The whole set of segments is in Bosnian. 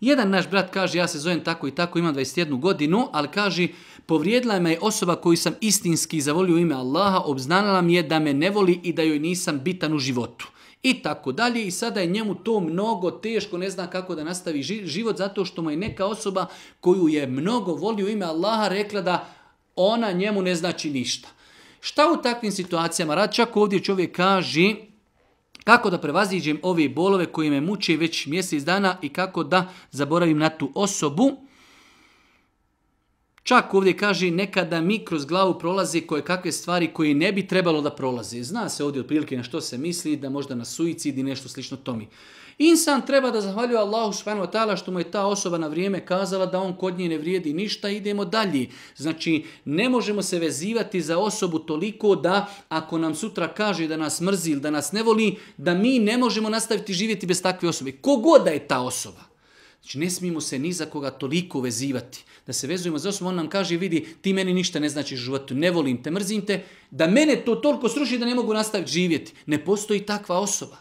Jedan naš brat kaže, ja se zovem tako i tako, imam 21 godinu, ali kaže, povrijedila me je osoba koju sam istinski zavolio ime Allaha, obznanala mi je da me ne voli i da joj nisam bitan u životu. I tako dalje. I sada je njemu to mnogo teško, ne zna kako da nastavi život, zato što mu je neka osoba koju je mnogo volio ime Allaha rekla da ona njemu ne znači ništa. Šta u takvim situacijama rad? Čak ovdje čovjek kaže, kako da prevaziđem ove bolove koje me muče već mjesec dana i kako da zaboravim na tu osobu. Čak ovdje kaže nekada mi kroz glavu prolaze koje kakve stvari koje ne bi trebalo da prolaze. Zna se ovdje otprilike na što se misli, da možda na suicid i nešto slično tomi. Insan treba da zahvaljuje Allahu subhanahu wa ta'ala što mu je ta osoba na vrijeme kazala da on kod nje ne vrijedi ništa, idemo dalje. Znači, ne možemo se vezivati za osobu toliko da ako nam sutra kaže da nas mrzi ili da nas ne voli, da mi ne možemo nastaviti živjeti bez takve osobe. Kogoda je ta osoba. Znači, ne smijemo se ni za koga toliko vezivati. Da se vezujemo za osobu, on nam kaže, vidi, ti meni ništa ne znači životu, ne volim te, mrzim te, da mene to toliko sruši da ne mogu nastaviti živjeti. Ne postoji takva osoba.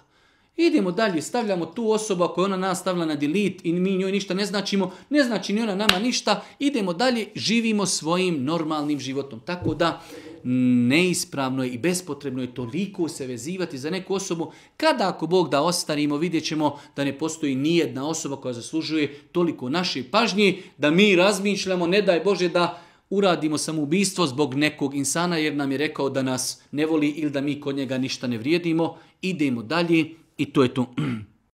Idemo dalje, stavljamo tu osobu ako je ona nas stavila na delete i mi njoj ništa ne značimo, ne znači ni ona nama ništa, idemo dalje, živimo svojim normalnim životom. Tako da neispravno je i bespotrebno je toliko se vezivati za neku osobu, kada ako Bog da ostanimo, vidjet ćemo da ne postoji nijedna osoba koja zaslužuje toliko naše pažnje, da mi razmišljamo, ne daj Bože da uradimo samoubistvo zbog nekog insana jer nam je rekao da nas ne voli ili da mi kod njega ništa ne vrijedimo, idemo dalje, i to je to.